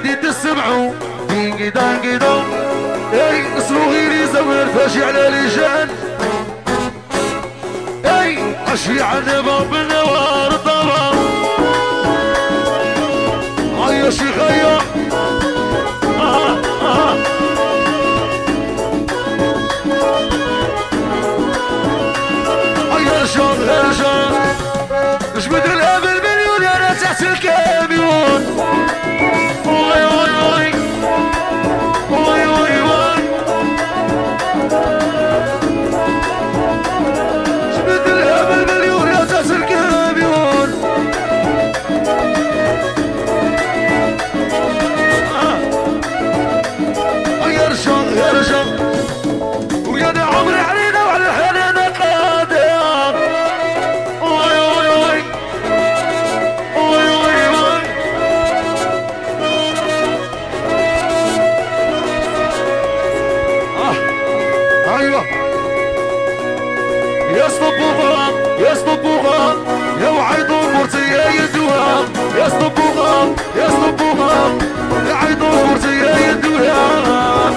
غادي تسمعوا دينجي دانجي دون. إي اسلو غيري زوير فاشي على لجان إي اشي عن باب النوار طبعا. هيا شيخ هيا آه آه هيا رجال يا رجال جبد الهبل مليون أنا تحت الكاميون أيوه يا صبوغان يا صبوغان يا وعيدون مرتي يا يدوها يا صبوغان يا صبوغان يا عيدون مرتي يا يدوها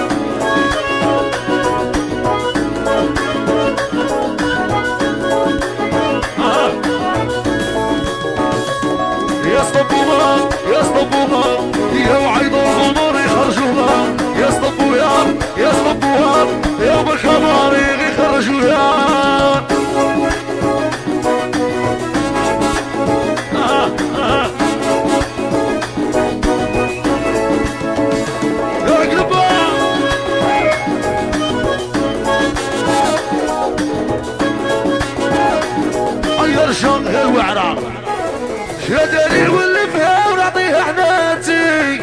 يصطبوها يصطبوها يا وعيد الغمر يخرجوها يصطبوها لا دليل واللي فيها ونعطيها حناتي